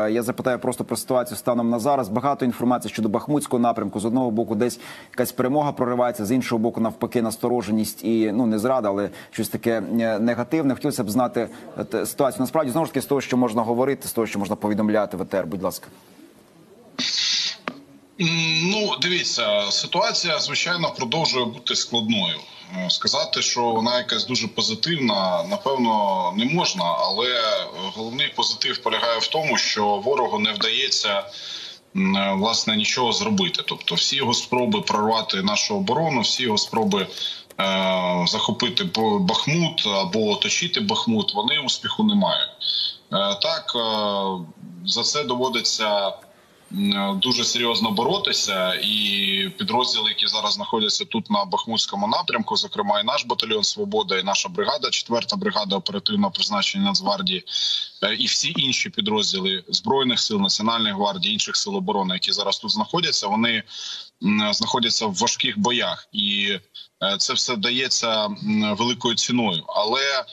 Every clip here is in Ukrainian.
Е, Я запитаю просто про ситуацію станом на зараз. Багато інформації щодо Бахмутського напрямку. З одного боку, десь якась перемога проривається, з іншого боку, навпаки, настороженість і ну не зрада, але щось таке е, негативне. Хотілося б знати е, ситуацію. Насправді знову ж таки з того, що можна говорити, з того, що можна повідомляти в ЕТР. Будь ласка. Ну, дивіться, ситуація звичайно продовжує бути складною. Е, Сказати, що вона якась дуже позитивна, напевно, не можна. Але головний позитив полягає в тому, що ворогу не вдається е, власне нічого зробити. Тобто, всі його спроби прорвати нашу оборону, всі його спроби е, захопити Бахмут або оточити Бахмут, вони успіху не мають. Е, так е, за це доводиться дуже серйозно боротися, і підрозділи, які зараз знаходяться тут на Бахмутському напрямку, зокрема і наш батальйон Свобода, і наша бригада, четверта бригада оперативного призначення Нацгвардії, е, і всі інші підрозділи збройних сил, національної гвардії, інших сил оборони, які зараз тут знаходяться, вони знаходяться в важких боях, і е, це все дається великою ціною, але е,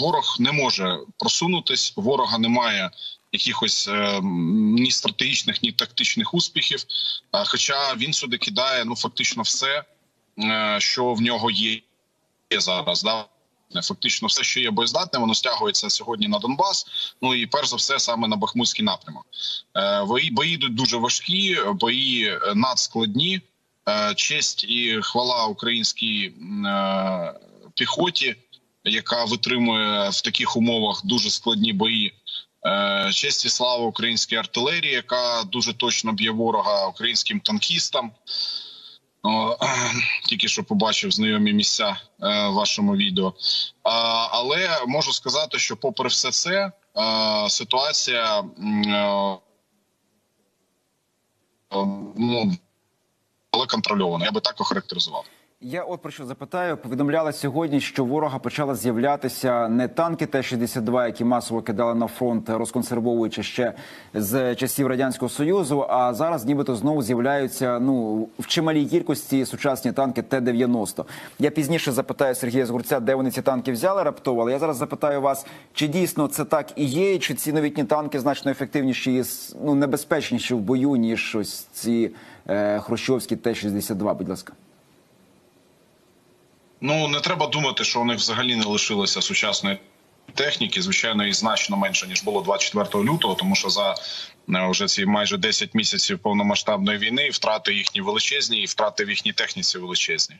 ворог не може просунутись, ворога немає якихось е, ні стратегічних, ні тактичних успіхів. Е, Хоча він сюди кидає ну фактично все, е, що в нього є зараз. Да? Фактично, все, що є боєздатне, воно стягується сьогодні на Донбас. Ну і перш за все, саме на Бахмутський напрямок. Е, Бої, бої йдуть дуже важкі, бої е, надскладні. Е, Честь і хвала українській піхоті, яка витримує в таких умовах дуже складні бої. Е, Честь і слава українській артилерії, яка дуже точно б'є ворога українським танкістам. Тільки що побачив знайомі місця е, в вашому відео. Але можу сказати, що, попри все це, е, ситуація ну, але контрольована. Я би так охарактеризував. Я от про що запитаю. Повідомляла сьогодні, що ворога почала з'являтися не танки Т-62, які масово кидали на фронт, розконсервовуючи ще з часів радянського союзу. А зараз, нібито, знову з'являються ну в чималій кількості сучасні танки Т-90. Я пізніше запитаю Сергія Згурця, де вони ці танки взяли раптово. Але я зараз запитаю вас, чи дійсно це так і є, чи ці новітні танки значно ефективніші і ну небезпечніші в бою ніж ось ці е, хрущовські Т-62. Будь ласка. Ну не треба думати, що у них взагалі не лишилося сучасної техніки. Звичайно, і значно менше ніж було 24 лютого, тому що за е, вже ці майже 10 місяців повномасштабної війни втрати їхні величезні, і втрати в їхній техніці величезні.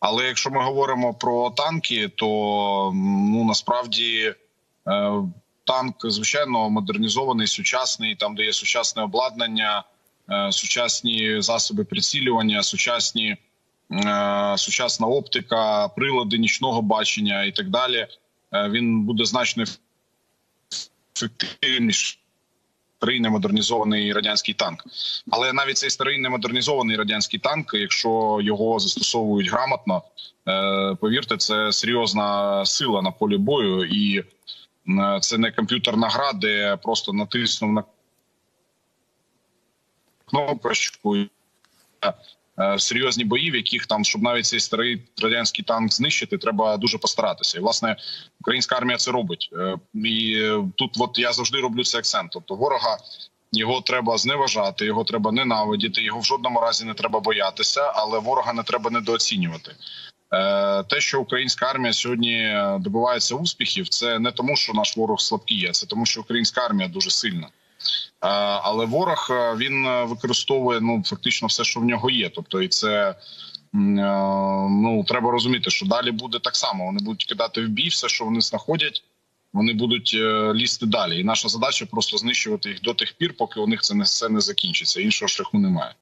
Але якщо ми говоримо про танки, то ну насправді е, танк звичайно модернізований, сучасний, там де є сучасне обладнання, е, сучасні засоби прицілювання, сучасні сучасна оптика, прилади нічного бачення і так далі. Е, Він буде значно ефективніший старий немодернізований радянський танк. Але навіть цей старий немодернізований радянський танк, якщо його застосовують грамотно, е, повірте, це серйозна сила на полі бою, і е, це не комп'ютерна гра, де просто натиснув на кнопочку. Е, Серйозні бої, в яких там, щоб навіть цей старий радянський танк знищити, треба дуже постаратися. І власне українська армія це робить. Е, І е, тут, от я завжди роблю цей акцент. Тобто, ворога його треба зневажати, його треба ненавидіти, його в жодному разі не треба боятися, але ворога не треба недооцінювати. Те, що українська армія сьогодні добивається успіхів, це не тому, що наш ворог слабкий, а це тому, що українська армія дуже сильна. Е, Але ворог е, він е, використовує ну фактично все, що в нього є. Тобто, і це ну треба розуміти, що далі буде так само. Вони будуть кидати в бій все, що вони знаходять. Вони будуть лізти далі, і наша задача просто знищувати їх до тих пір, поки у них це не все не закінчиться. Іншого шляху немає.